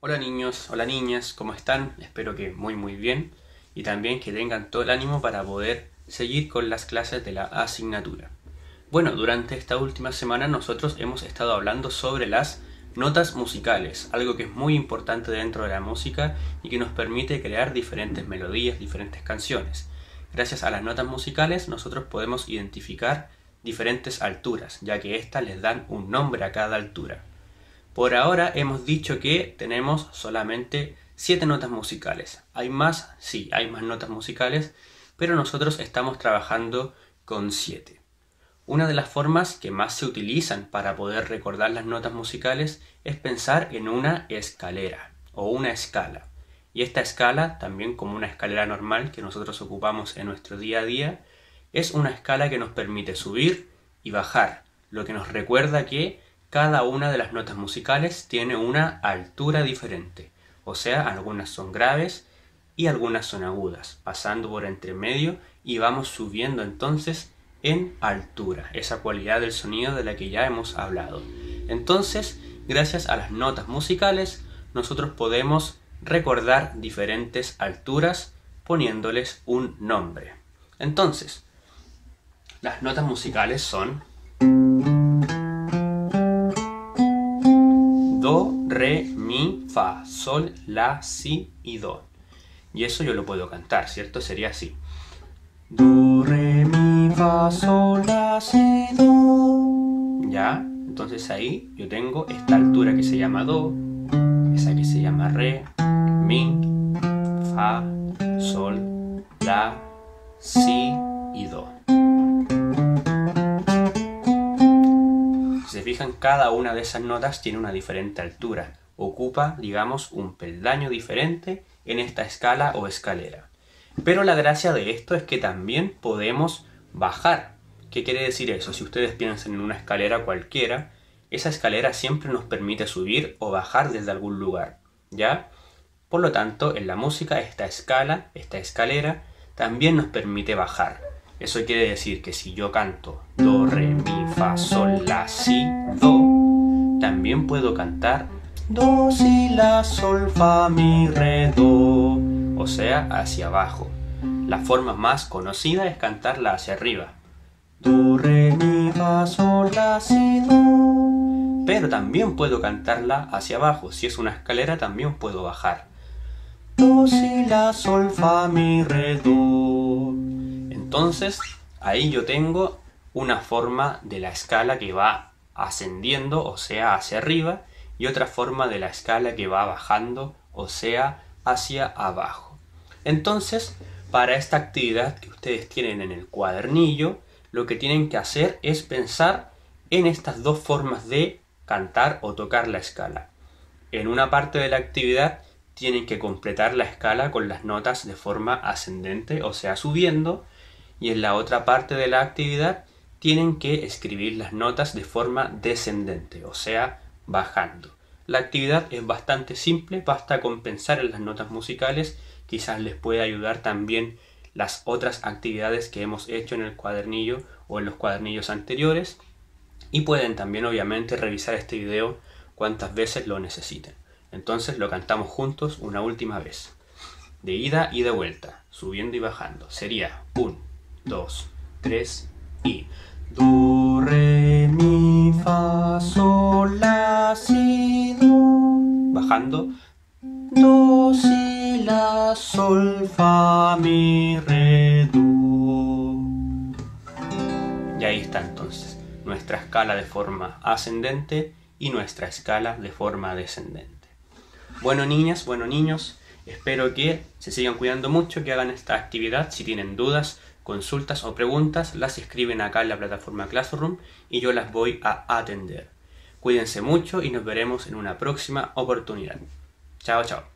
Hola niños, hola niñas, ¿cómo están? Espero que muy muy bien y también que tengan todo el ánimo para poder seguir con las clases de la asignatura. Bueno, durante esta última semana nosotros hemos estado hablando sobre las notas musicales, algo que es muy importante dentro de la música y que nos permite crear diferentes melodías, diferentes canciones. Gracias a las notas musicales nosotros podemos identificar diferentes alturas, ya que éstas les dan un nombre a cada altura. Por ahora hemos dicho que tenemos solamente 7 notas musicales. ¿Hay más? Sí, hay más notas musicales, pero nosotros estamos trabajando con 7. Una de las formas que más se utilizan para poder recordar las notas musicales es pensar en una escalera o una escala. Y esta escala, también como una escalera normal que nosotros ocupamos en nuestro día a día, es una escala que nos permite subir y bajar, lo que nos recuerda que cada una de las notas musicales tiene una altura diferente, o sea, algunas son graves y algunas son agudas, pasando por entre medio y vamos subiendo entonces en altura, esa cualidad del sonido de la que ya hemos hablado. Entonces, gracias a las notas musicales, nosotros podemos recordar diferentes alturas poniéndoles un nombre. Entonces, las notas musicales son re, mi, fa, sol, la, si y do. Y eso yo lo puedo cantar, ¿cierto? Sería así. Do, re, mi, fa, sol, la, si, do. ¿Ya? Entonces ahí yo tengo esta altura que se llama do, esa que se llama re, mi, fa, sol, la, si y do. Cada una de esas notas tiene una diferente altura. Ocupa, digamos, un peldaño diferente en esta escala o escalera. Pero la gracia de esto es que también podemos bajar. ¿Qué quiere decir eso? Si ustedes piensan en una escalera cualquiera, esa escalera siempre nos permite subir o bajar desde algún lugar, ¿ya? Por lo tanto, en la música esta escala, esta escalera, también nos permite bajar. Eso quiere decir que si yo canto Do, Re, Mi, Fa, Sol, Si, Do, también puedo cantar Do, Si, La, Sol, Fa, Mi, Re, Do, o sea, hacia abajo. La forma más conocida es cantarla hacia arriba. Do, Re, Mi, Fa, Sol, La, Si, Do. Pero también puedo cantarla hacia abajo. Si es una escalera, también puedo bajar. Do, Si, La, Sol, Fa, Mi, Re, Do. Entonces, ahí yo tengo una forma de la escala que va ascendiendo, o sea, hacia arriba, y otra forma de la escala que va bajando, o sea, hacia abajo. Entonces, para esta actividad que ustedes tienen en el cuadernillo, lo que tienen que hacer es pensar en estas dos formas de cantar o tocar la escala. En una parte de la actividad tienen que completar la escala con las notas de forma ascendente, o sea, subiendo, y en la otra parte de la actividad tienen que escribir las notas de forma descendente, o sea, bajando. La actividad es bastante simple, basta con pensar en las notas musicales, quizás les pueda ayudar también las otras actividades que hemos hecho en el cuadernillo o en los cuadernillos anteriores y pueden también obviamente revisar este video cuantas veces lo necesiten. Entonces lo cantamos juntos una última vez. De ida y de vuelta, subiendo y bajando. Sería un 2, 3 y Do, Re, Mi, Fa, Sol, La, Si, Do. Bajando. Do, Si, La, Sol, Fa, Mi, Re, Do. Y ahí está entonces nuestra escala de forma ascendente y nuestra escala de forma descendente. Bueno niñas, bueno niños, espero que se sigan cuidando mucho, que hagan esta actividad. Si tienen dudas, consultas o preguntas las escriben acá en la plataforma Classroom y yo las voy a atender. Cuídense mucho y nos veremos en una próxima oportunidad. Chao, chao.